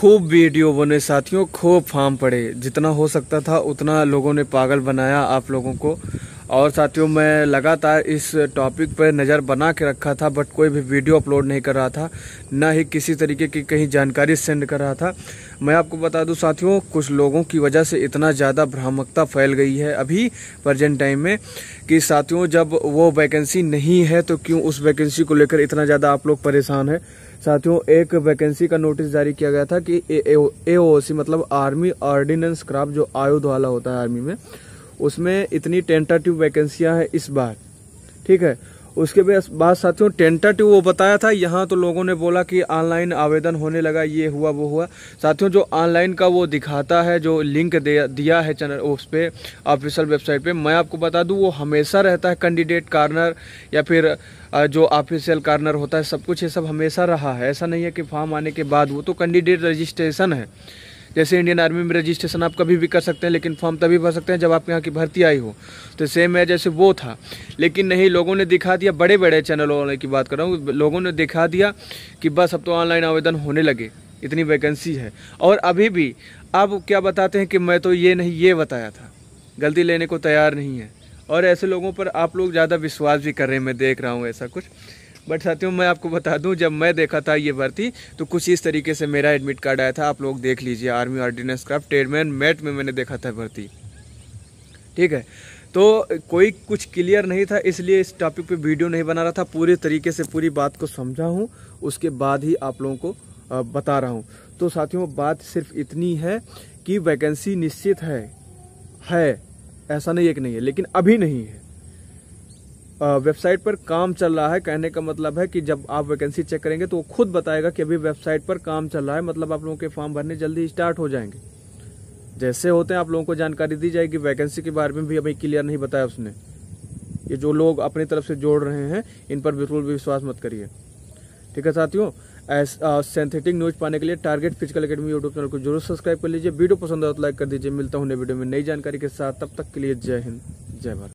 खूब वीडियो बने साथियों, खूब फार्म पड़े। जितना हो सकता था, उतना लोगों ने पागल बनाया आप लोगों को। और साथियों, मैं लगातार इस टॉपिक पर नज़र बना के रखा था बट कोई भी वीडियो अपलोड नहीं कर रहा था, ना ही किसी तरीके की कहीं जानकारी सेंड कर रहा था। मैं आपको बता दूँ, साथियों, कुछ लोगों की वजह से इतना ज़्यादा भ्रामकता फैल गई है अभी प्रजेंट टाइम में, कि साथियों, जब वो वैकेंसी नहीं है तो क्यों उस वैकेंसी को लेकर इतना ज़्यादा आप लोग परेशान है? साथियों, एक वैकेंसी का नोटिस जारी किया गया था कि ए ओ सी मतलब आर्मी ऑर्डिनेंस क्राफ्ट जो आयुध वाला होता है आर्मी में उसमें इतनी टेंटाटिव वैकेंसियाँ हैं इस बार। ठीक है? उसके बाद साथियों टेंटाटिव वो बताया था, यहाँ तो लोगों ने बोला कि ऑनलाइन आवेदन होने लगा, ये हुआ, वो हुआ। साथियों, जो ऑनलाइन का वो दिखाता है, जो लिंक दिया है चैनल उस पर ऑफिशियल वेबसाइट पे, मैं आपको बता दूँ, वो हमेशा रहता है कैंडिडेट कार्नर या फिर जो ऑफिशियल कार्नर होता है, सब कुछ ये सब हमेशा रहा है। ऐसा नहीं है कि फॉर्म आने के बाद वो तो कैंडिडेट रजिस्ट्रेशन है। जैसे इंडियन आर्मी में रजिस्ट्रेशन आप कभी भी कर सकते हैं, लेकिन फॉर्म तभी भर सकते हैं जब आपके यहाँ की भर्ती आई हो। तो सेम है जैसे वो था। लेकिन नहीं, लोगों ने दिखा दिया बड़े बड़े चैनलों वाले की बात कर रहा हूँ, लोगों ने दिखा दिया कि बस अब तो ऑनलाइन आवेदन होने लगे, इतनी वैकेंसी है। और अभी भी, अब क्या बताते हैं कि मैं तो ये नहीं, ये बताया था। गलती लेने को तैयार नहीं है। और ऐसे लोगों पर आप लोग ज़्यादा विश्वास भी कर रहे हैं, मैं देख रहा हूँ ऐसा कुछ। बट साथियों, मैं आपको बता दूँ, जब मैं देखा था ये भर्ती तो कुछ इस तरीके से मेरा एडमिट कार्ड आया था। आप लोग देख लीजिए आर्मी ऑर्डिनेंस क्राफ्ट टेडमैन मेट में मैंने देखा था भर्ती। ठीक है? तो कोई कुछ क्लियर नहीं था, इसलिए इस टॉपिक पे वीडियो नहीं बना रहा था। पूरे तरीके से पूरी बात को समझा हूँ, उसके बाद ही आप लोगों को बता रहा हूँ। तो साथियों, बात सिर्फ़ इतनी है कि वैकेंसी निश्चित है। है, ऐसा नहीं है कि नहीं है, लेकिन अभी नहीं है। वेबसाइट पर काम चल रहा है। कहने का मतलब है कि जब आप वैकेंसी चेक करेंगे तो वो खुद बताएगा कि अभी वेबसाइट पर काम चल रहा है। मतलब आप लोगों के फॉर्म भरने जल्दी स्टार्ट हो जाएँगे। जैसे होते हैं, आप लोगों को जानकारी दी जाएगी। वैकेंसी के बारे में भी अभी क्लियर नहीं बताया उसने। ये जो लोग अपनी तरफ़ से जोड़ रहे हैं, इन पर बिल्कुल भी विश्वास मत करिए। ठीक है साथियों? सिंथेटिक न्यूज़ पाने के लिए target physical academy YouTube channel को ज़रूर सब्सक्राइब कर लीजिए। वीडियो पसंद आए तो लाइक कर दीजिए। मिलता हूँ नई वीडियो में नई जानकारी के साथ। तब तक के लिए जय हिंद। जय भारत।